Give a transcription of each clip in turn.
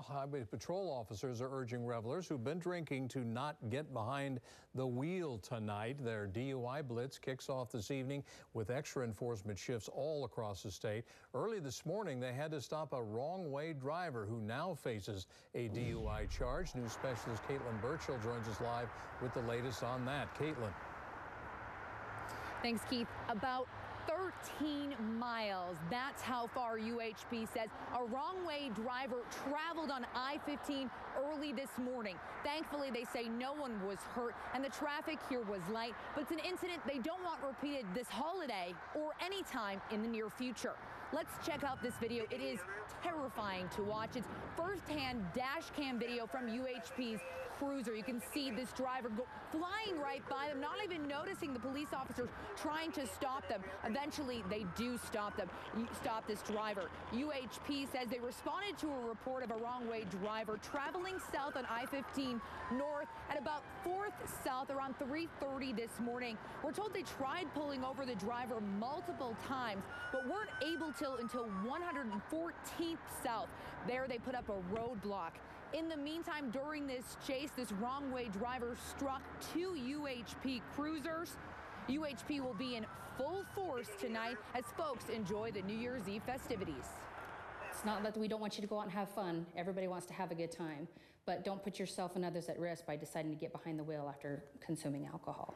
Highway patrol officers are urging revelers who've been drinking to not get behind the wheel tonight. Their DUI blitz kicks off this evening with extra enforcement shifts all across the state. Early this morning, they had to stop a wrong way driver who now faces a DUI charge. News specialist Caitlin Burchill joins us live with the latest on that. Caitlin. Thanks, Keith. About 13 miles. That's how far UHP says a wrong way driver traveled on I-15 early this morning. Thankfully, they say no one was hurt and the traffic here was light, but it's an incident they don't want repeated this holiday or anytime in the near future. Let's check out this video. It is terrifying to watch. It's firsthand dash cam video from UHP's cruiser. You can see this driver go, flying right by them, not even noticing the police officers trying to stop them. Eventually, they do stop them, stop this driver. UHP says they responded to a report of a wrong way driver traveling south on I-15 north at about 4th south around 3.30 this morning. We're told they tried pulling over the driver multiple times, but weren't able to until 114th south. There they put up a roadblock. In the meantime, during this chase, this wrong way driver struck two UHP cruisers. UHP will be in full force tonight as folks enjoy the New Year's Eve festivities. It's not that we don't want you to go out and have fun. Everybody wants to have a good time. But don't put yourself and others at risk by deciding to get behind the wheel after consuming alcohol.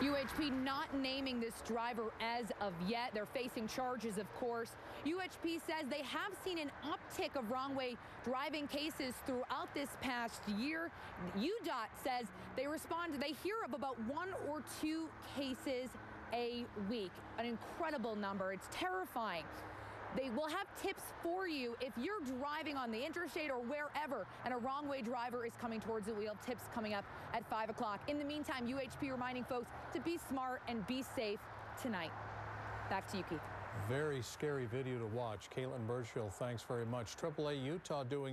UHP not naming this driver as of yet. They're facing charges, of course. UHP says they have seen an uptick of wrong way driving cases throughout this past year. UDOT says they respond, they hear of about one or two cases a week. An incredible number. It's terrifying. They will have tips for you if you're driving on the interstate or wherever and a wrong way driver is coming towards the wheel. Tips coming up at 5 o'clock. In the meantime, UHP reminding folks to be smart and be safe tonight. Back to you, Keith. Very scary video to watch. Caitlin Burchill, thanks very much. AAA Utah doing